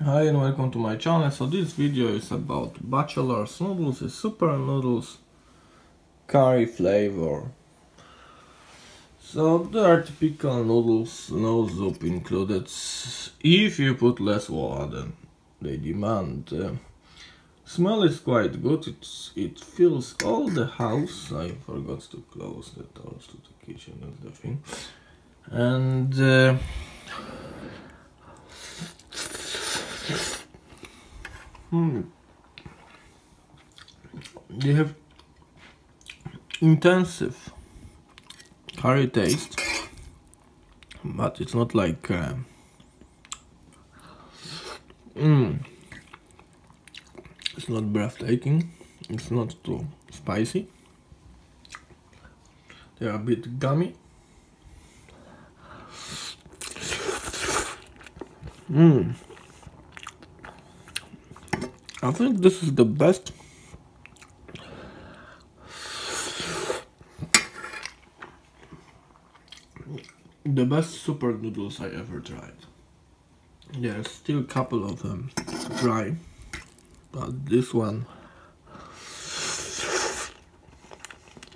Hi and welcome to my channel. So this video is about Batchelors noodles, super noodles curry flavor. So there are typical noodles, no soup included. If you put less water than they demand. Uh, smell is quite good. It's, it fills all the house. I forgot to close the doors to the kitchen and the thing. And uh, Hmm. They have intensive curry taste, but it's not like. Uh, mm, it's not breathtaking. It's not too spicy. They are a bit gummy. Mmm. I think this is the best the best super noodles I ever tried. There's still a couple of them try, but this one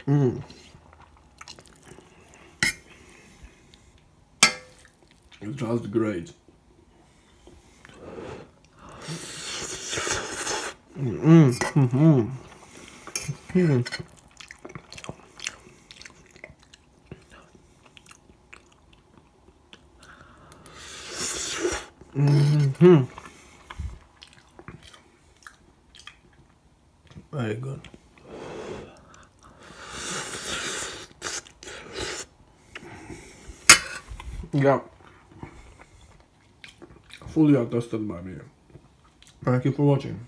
mm. It's just great. Mm, mm, mm. Mm. Mm-hmm. Very good. Yeah. Fully attested by me. Thank you for watching.